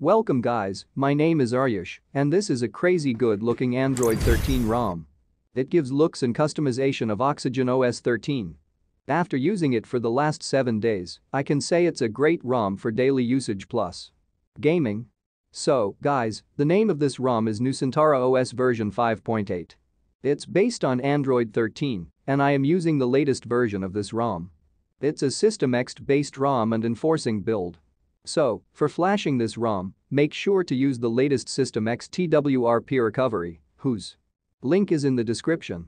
Welcome guys, my name is Ayush, and this is a crazy good looking Android 13 ROM. It gives looks and customization of Oxygen OS 13. After using it for the last 7 days, I can say it's a great ROM for daily usage plus gaming. So, guys, the name of this ROM is Nusantara OS version 5.8. It's based on Android 13, and I am using the latest version of this ROM. It's a System X based ROM and enforcing build. So, for flashing this ROM, make sure to use the latest System X TWRP recovery, whose link is in the description.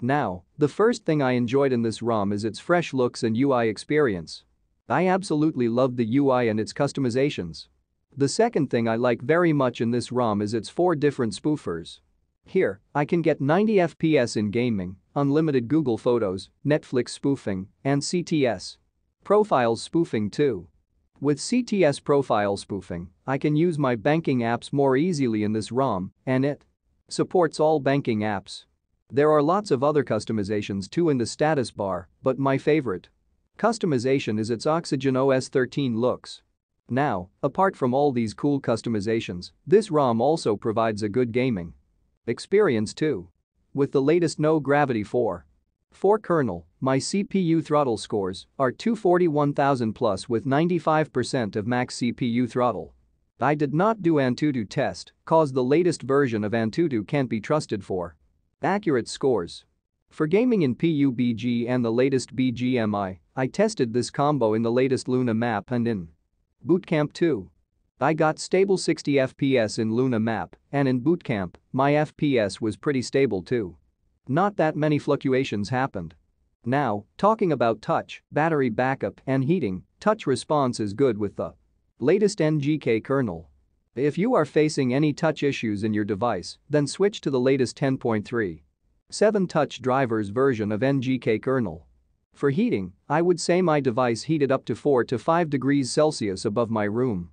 Now, the first thing I enjoyed in this ROM is its fresh looks and UI experience. I absolutely loved the UI and its customizations. The second thing I like very much in this ROM is its four different spoofers. Here, I can get 90 FPS in gaming, unlimited Google Photos, Netflix spoofing, and CTS. Profiles spoofing too. With CTS profile spoofing, I can use my banking apps more easily in this ROM, and it supports all banking apps. There are lots of other customizations too in the status bar, but my favorite customization is its Oxygen OS 13 looks. Now, apart from all these cool customizations, this ROM also provides a good gaming experience too. With the latest No Gravity 4 for kernel, my CPU throttle scores are 241,000 plus with 95% of max CPU throttle. I did not do Antutu test cause the latest version of Antutu can't be trusted for accurate scores. For gaming in PUBG and the latest BGMI, I tested this combo in the latest Luna map and in Bootcamp 2. I got stable 60 FPS in Luna map and in Bootcamp, my FPS was pretty stable too. Not that many fluctuations happened. Now, talking about touch, battery backup, and heating, touch response is good with the latest NGK kernel. If you are facing any touch issues in your device, then switch to the latest 10.3. 7 touch drivers version of NGK kernel. For heating, I would say my device heated up to 4 to 5 degrees Celsius above my room.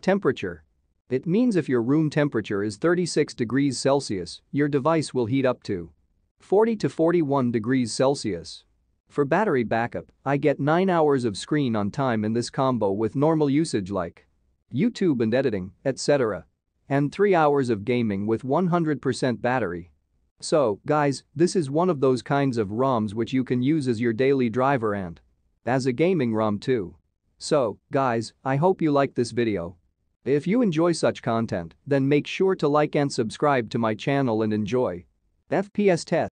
Temperature. It means if your room temperature is 36 degrees Celsius, your device will heat up to 40 to 41 degrees Celsius. For battery backup, I get 9 hours of screen on time in this combo with normal usage like YouTube and editing, etc. And 3 hours of gaming with 100% battery. So, guys, this is one of those kinds of ROMs which you can use as your daily driver and as a gaming ROM too. So, guys, I hope you liked this video. If you enjoy such content, then make sure to like and subscribe to my channel and enjoy FPS test.